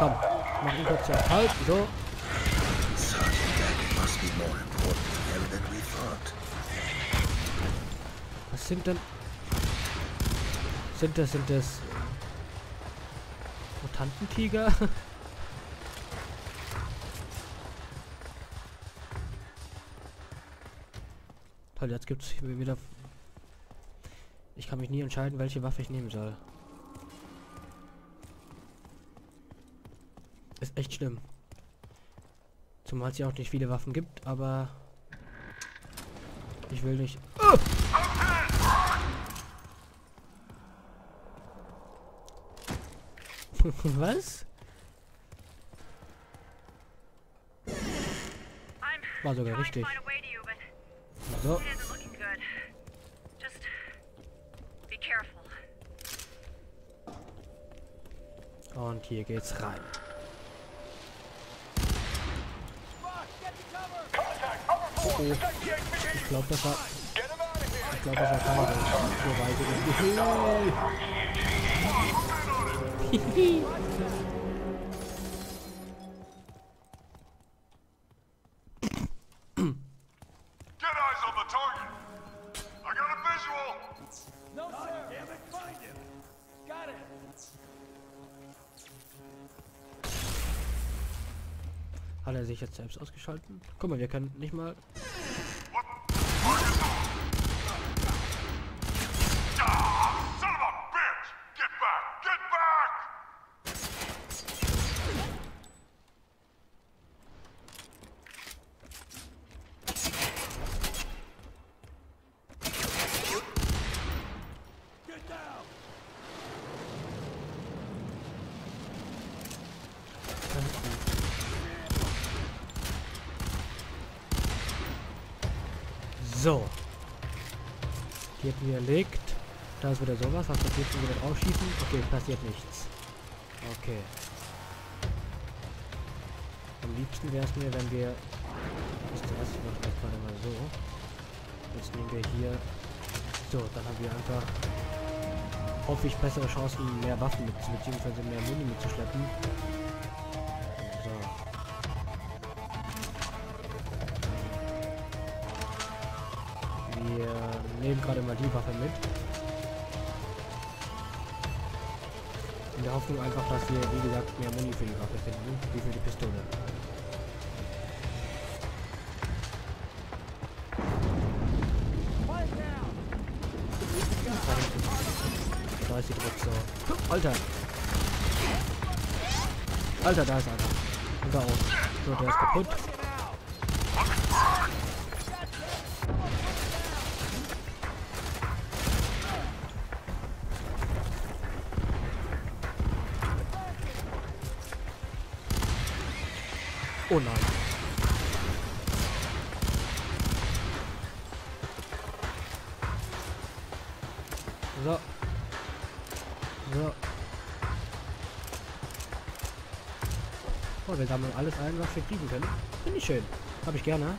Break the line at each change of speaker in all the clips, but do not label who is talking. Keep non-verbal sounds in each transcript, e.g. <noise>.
Komm, mach ihn kurz ja. Halt, so. Was sind denn... Sind das, sind das... Mutantentiger? <laughs> Toll, jetzt gibt's wieder... Ich kann mich nie entscheiden, welche Waffe ich nehmen soll. Ist echt schlimm. Zumal es ja auch nicht viele Waffen gibt, aber... Ich will nicht... Oh! <laughs> Was? War sogar richtig. So. Und hier geht's rein. Oh oh. Ich glaube, das war... Ich glaube, das war keine Beweise. Hihi. Hat er sich jetzt selbst ausgeschalten? Guck mal, wir können nicht mal So. Hier widerlegt. Da ist wieder sowas. Was passiert, wenn wir drauf schießen? Okay, passiert nichts. Okay. Am liebsten wäre es mir, wenn wir... Das zuerst machen wir gerade mal so. Jetzt nehmen wir hier... So, dann haben wir einfach... Hoffe ich bessere Chancen, mehr Waffen mit, beziehungsweise mehr Muni mitzuschleppen. Nehmen gerade mal die Waffe mit. In der Hoffnung einfach, dass wir, wie gesagt, mehr Muni für die Waffe finden, wie für die Pistole. Da ist die Druckso. Alter! Alter, da ist einer. Und da auch. So, der ist kaputt. Oh nein. So. So. Oh, wir sammeln alles ein, was wir kriegen können. Finde ich schön. Habe ich gerne.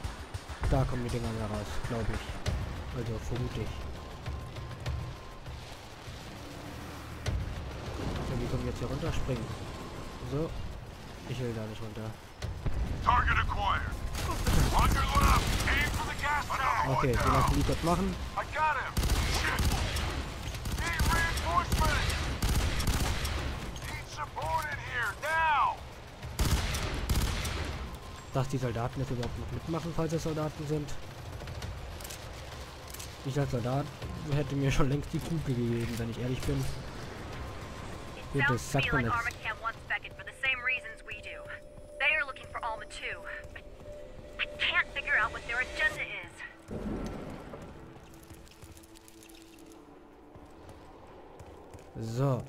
Da kommen die Dinger mehr raus, glaube ich. Also vermute ich. So, kommen jetzt hier runter? Springen. So. Ich will da nicht runter. Okay, die lassen die kurz machen. Dass die Soldaten jetzt überhaupt noch mitmachen, falls es Soldaten sind. Ich als Soldat hätte mir schon längst die Kugel gegeben, wenn ich ehrlich bin. Gut, das sagt man jetzt. So.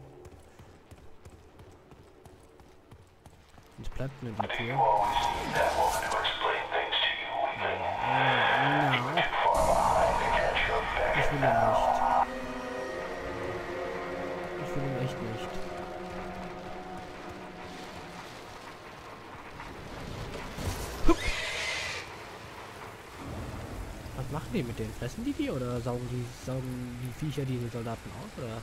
Jetzt bleibt mir die Tür. Na. Ich will ihn nicht. Ich will ihn echt nicht. machen die mit denen? Fressen die die oder saugen die, saugen die Viecher diese Soldaten aus? Oder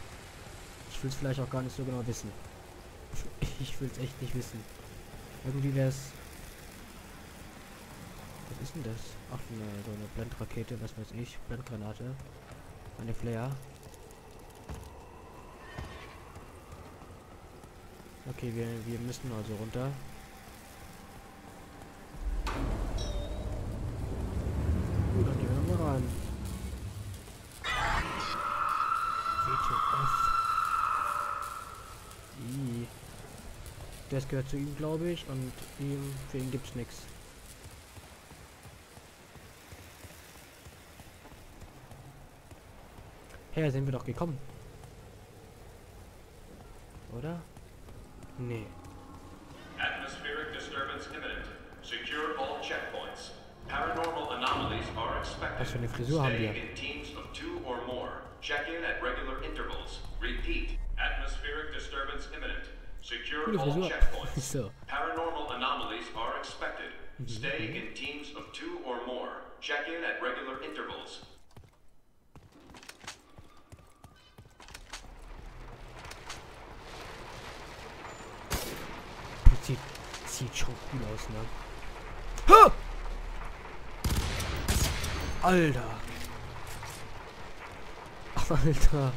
ich will es vielleicht auch gar nicht so genau wissen. Ich will es echt nicht wissen. Irgendwie wäre es... Was ist denn das? Ach, ne, so eine Blendrakete, was weiß ich. Blendgranate. Eine Flare. Okay, wir, wir müssen also runter. Gut, dann gehen wir mal rein. WTF. I. Das gehört zu ihm, glaube ich, und ihm, für ihn gibt's nichts. Her sind wir doch gekommen. Oder? Nee.
Atmospheric disturbance imminent. Secure all checkpoints. Paranormal anomalies are expected.
Was für eine Frisur haben wir?
Secure all checkpoints. <laughs>
so.
Paranormal anomalies are expected.
Mhm,
Stay in teams of two or more. Check in at regular intervals.
Sieht, sieht schon cool aus, ne? Ha! Alter. <laughs> Alter.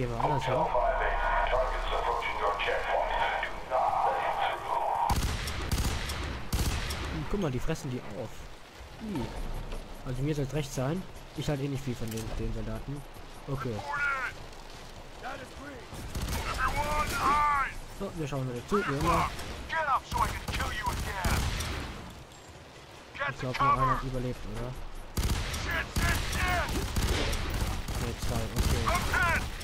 Gehen wir anders an.
58, targets approaching your checkpoint. Do not let him through.
Hm, Guck mal, die fressen die auf. Also mir soll es recht sein. Ich halt eh nicht viel von den, den Soldaten. Okay. So, wir schauen wieder zu, wie immer. Ich glaube, nur einer hat überlebt, oder?
Shit!
Ne, zwei, okay.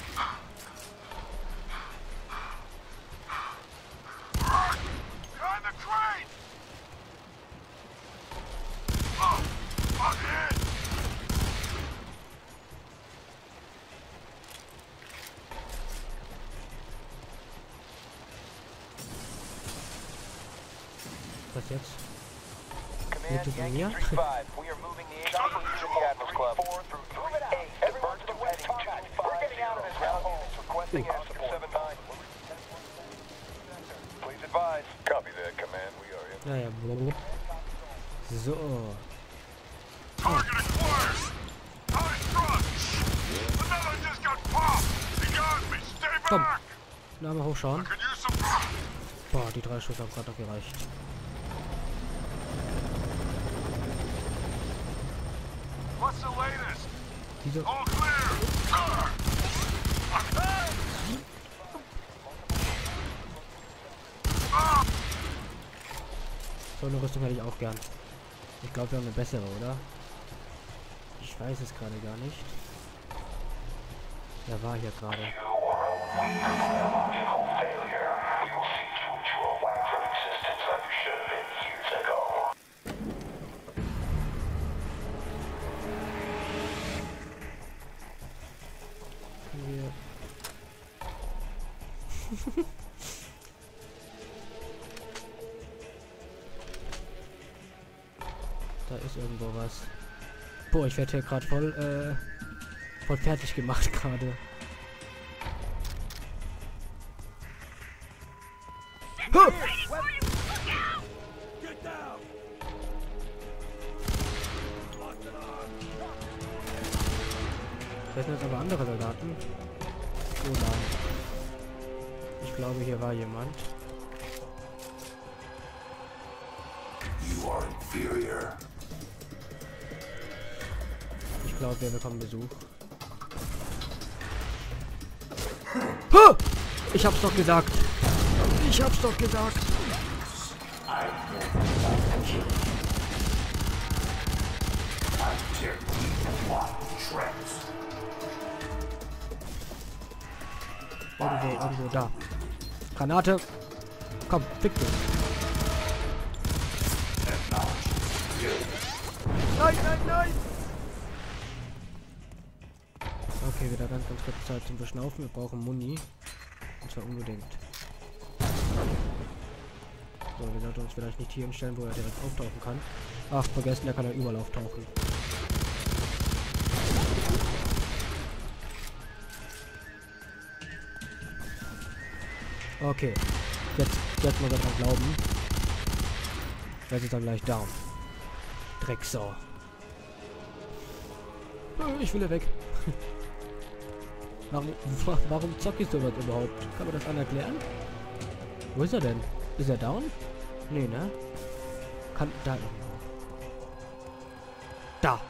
Front! Another just got popped! He got me! Stay
Komm. Na, mal hochschauen. Boah, die drei Schuss haben gerade noch gereicht. Diese. So eine Rüstung hätte ich auch gern. Ich glaube, wir haben eine bessere, oder? Ich weiß es gerade gar nicht. Wer war hier gerade? <laughs> da ist irgendwo was. Boah, ich werde hier gerade voll, äh, voll fertig gemacht <laughs> gerade. Huh! Sind jetzt aber andere Soldaten. Oh nein. Ich glaube, hier war jemand.
You are inferior.
Ich glaube, wir bekommen Besuch. Huh! Ich hab's doch gesagt. Ich hab's doch gesagt. Irgendwo, irgendwo da. Granate. Komm, fick dich. Nein, nein, nein! Okay, wieder ganz, ganz kurz Zeit zum Verschnaufen. Wir brauchen Muni. Und zwar unbedingt. So, wir sollten uns vielleicht nicht hier hinstellen, wo er direkt auftauchen kann. Ach, vergessen, der kann ja überall auftauchen. Okay. Jetzt, jetzt muss er glauben. Jetzt ist er gleich down. Drecksau. Äh, Ich will hier weg. <laughs> warum, wa- <laughs> warum zock ich sowas überhaupt? Kann man das einer erklären? Wo ist er denn? Ist er down? Nee, ne? Kann, da. Da.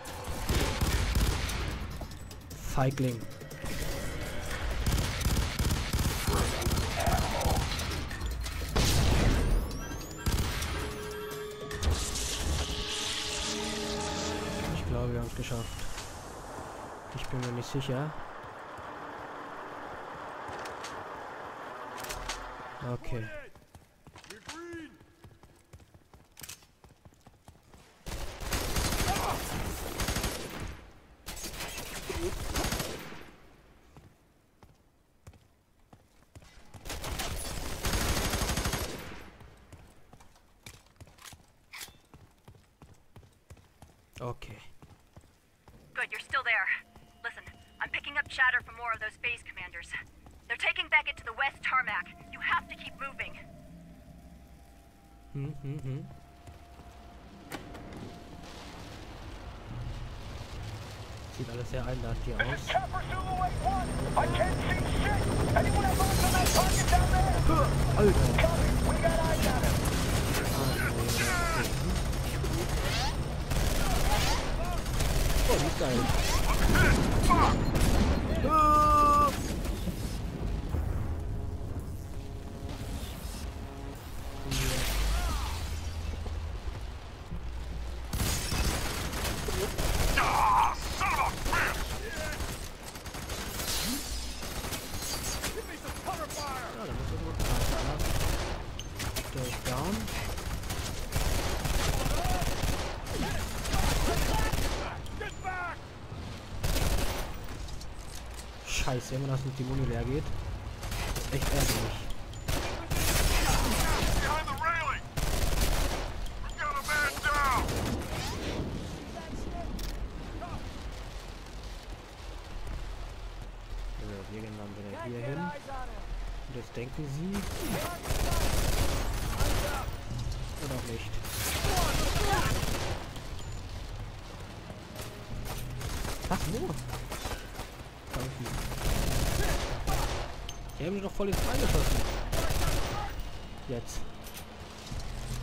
Feigling. Geschafft. Ich bin mir nicht sicher. Okay. Okay.
Good, you're still there. Listen, I'm picking up chatter from more of those phase commanders. They're taking Beckett to the west tarmac. You have to keep moving.
Hm, hm, hm. Sieht alles sehr einladend hier
This
aus.
is
irgendwo dran. Ja. Der ist down. Scheiße, wenn das mit die Muni leer geht. Ist echt ärgerlich.
Behind the railing! We've got a man down!
So, wir gehen dann wieder hier hin. Und jetzt denken sie. Oder auch nicht. Was? Wo? Da unten. Die haben mich doch voll ins Bein geschossen. Jetzt.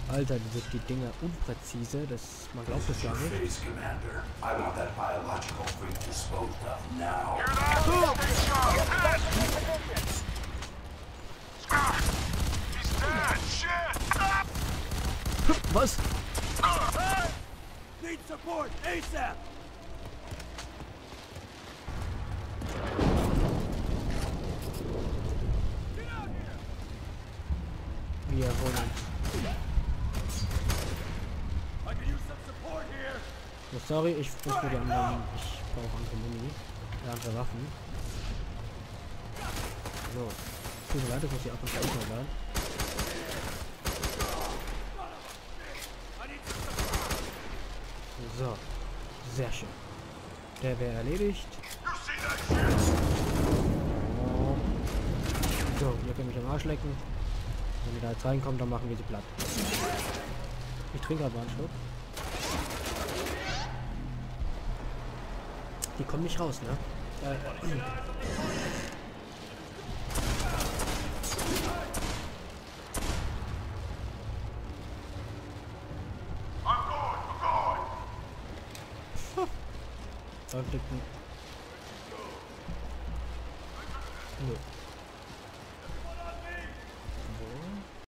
Alter, die sind die Dinger unpräzise. Das, man glaubt es gar nicht.
Phase Commander. I want that biological freak disposed of now.
Hear that? Big shot! He's dead! Shit! Ah!
Was?
Need support ASAP!
Wir holen uns.
I can use some support here!
So, sorry, ich muss die anderen. Ich brauche andere Muni. Andere Waffen. So. Tut mir leid, das muss ich ab und zu werden. So. Sehr schön. Der wäre erledigt. Oh. So, ihr könnt mich am Arsch lecken. Wenn ihr da jetzt reinkommt, dann machen wir sie platt. Ich trinke aber einen Schluck. Die kommen nicht raus, ne? Äh,